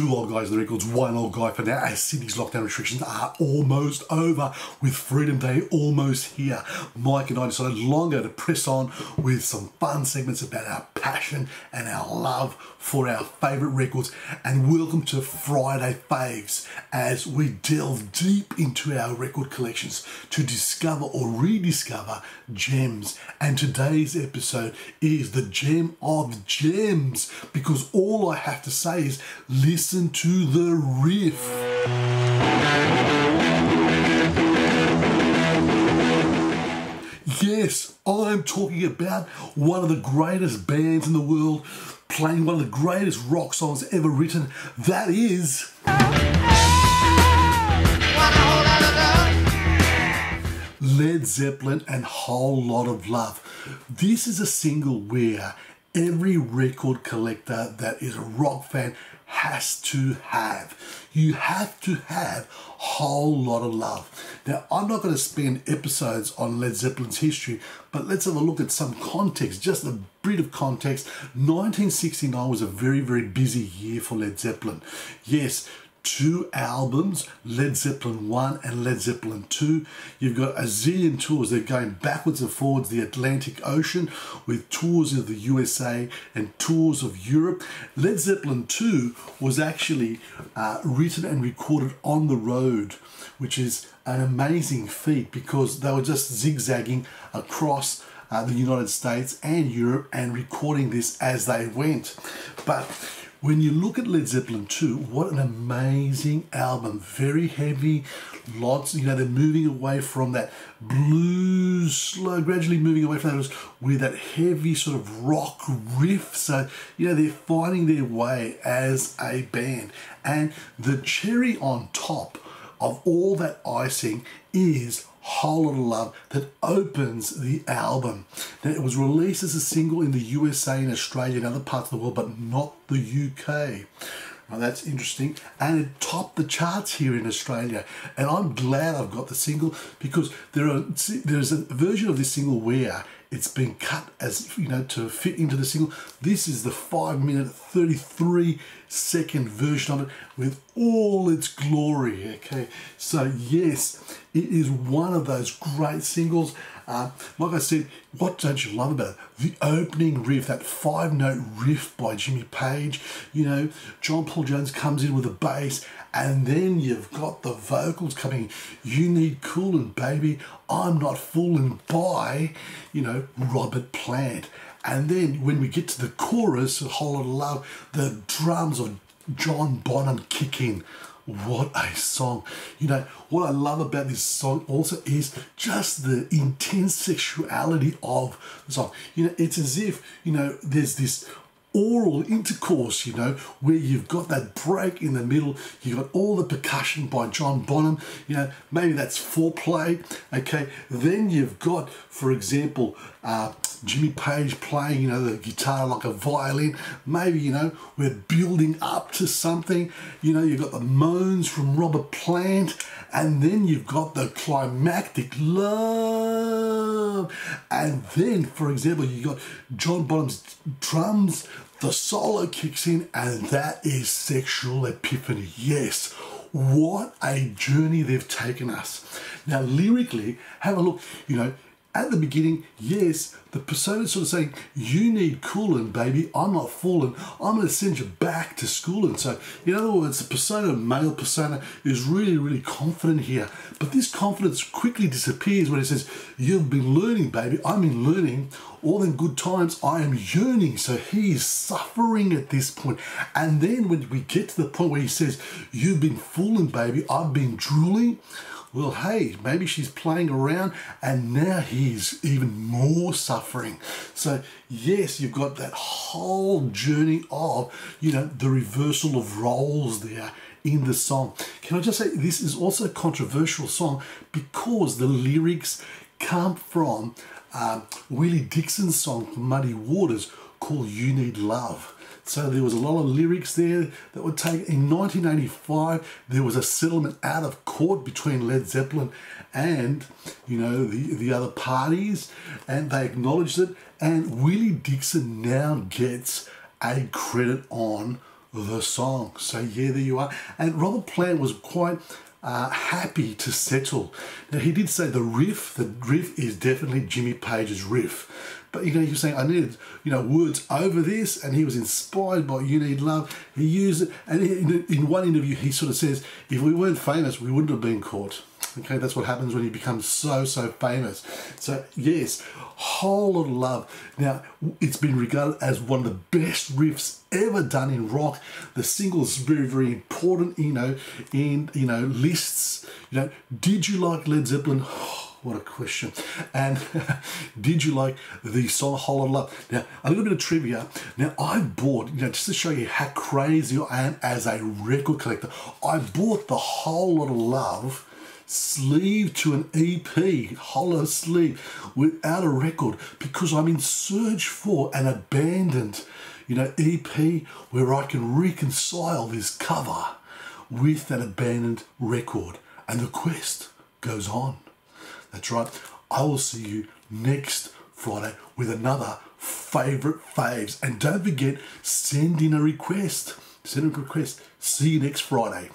two old guys, in the records, one old guy for now, as Sydney's lockdown restrictions are almost over, with Freedom Day almost here. Mike and I decided longer to press on with some fun segments about our passion and our love for our favourite records. And welcome to Friday Faves as we delve deep into our record collections to discover or rediscover gems. And today's episode is the gem of gems because all I have to say is listen to the riff. Yes, I'm talking about one of the greatest bands in the world playing one of the greatest rock songs ever written. That is. Led Zeppelin and Whole Lotta Love. This is a single where every record collector that is a rock fan has to have. You have to have whole lotta love. Now, I'm not going to spend episodes on Led Zeppelin's history, but let's have a look at some context, just a bit of context. 1969 was a very, very busy year for Led Zeppelin. Yes, two albums, Led Zeppelin 1 and Led Zeppelin 2. You've got a zillion tours. They're going backwards and forwards the Atlantic Ocean with tours of the USA and tours of Europe. Led Zeppelin 2 was actually uh, written and recorded on the road, which is an amazing feat because they were just zigzagging across uh, the United States and Europe and recording this as they went. But when you look at Led Zeppelin 2, what an amazing album. Very heavy, lots, you know, they're moving away from that blues, slow, gradually moving away from that with that heavy sort of rock riff. So, you know, they're finding their way as a band. And the cherry on top of all that icing is Whole Lotta Love that opens the album. Now, it was released as a single in the USA and Australia and other parts of the world, but not the UK. Now that's interesting. And it topped the charts here in Australia. And I'm glad I've got the single because there are there's a version of this single where it's been cut as you know to fit into the single. This is the 5 minute 33 second version of it with all its glory. Okay, so yes, it is one of those great singles. Uh, like I said, what don't you love about it? The opening riff, that five note riff by Jimmy Page. You know, John Paul Jones comes in with a bass, and then you've got the vocals coming. You need cooling, baby. I'm not fooling by, you know, Robert Plant. And then when we get to the chorus, a whole lot of love, the drums of John Bonham kicking. What a song. You know, what I love about this song also is just the intense sexuality of the song. You know, it's as if, you know, there's this oral intercourse, you know, where you've got that break in the middle, you've got all the percussion by John Bonham, you know, maybe that's foreplay, okay. Then you've got, for example, uh, Jimmy Page playing, you know, the guitar like a violin. Maybe, you know, we're building up to something. You know, you've got the moans from Robert Plant, and then you've got the climactic love. And then, for example, you've got John Bonham's drums, the solo kicks in, and that is sexual epiphany. Yes, what a journey they've taken us. Now, lyrically, have a look, you know, at the beginning, yes, the persona sort of saying, you need cooling, baby. I'm not fooling. I'm going to send you back to schooling. So, in other words, the persona, male persona, is really, really confident here. But this confidence quickly disappears when it says, you've been learning, baby. I'm in learning. All in good times, I am yearning. So he is suffering at this point. And then when we get to the point where he says, you've been fooling, baby. I've been drooling well, hey, maybe she's playing around and now he's even more suffering. So, yes, you've got that whole journey of, you know, the reversal of roles there in the song. Can I just say, this is also a controversial song because the lyrics come from um, Willie Dixon's song, Muddy Waters, called You Need Love. So there was a lot of lyrics there that would take. In 1985, there was a settlement out of court between Led Zeppelin and you know the the other parties, and they acknowledged it. And Willie Dixon now gets a credit on the song. So yeah, there you are. And Robert Plant was quite uh, happy to settle. Now he did say the riff, the riff is definitely Jimmy Page's riff. But you know, he was saying I needed, you know, words over this, and he was inspired by "You Need Love." He used it, and in, in one interview, he sort of says, "If we weren't famous, we wouldn't have been caught." Okay, that's what happens when you become so so famous. So yes, whole lotta love. Now it's been regarded as one of the best riffs ever done in rock. The single is very very important. You know, in you know lists. You know, did you like Led Zeppelin? What a question. And did you like the song Whole of Love? Now, a little bit of trivia. Now, I bought, you know, just to show you how crazy I am as a record collector, I bought the Whole Lotta Love sleeve to an EP, hollow sleeve, without a record because I'm in search for an abandoned, you know, EP where I can reconcile this cover with that abandoned record. And the quest goes on. That's right. I will see you next Friday with another favorite faves. And don't forget, send in a request. Send in a request. See you next Friday.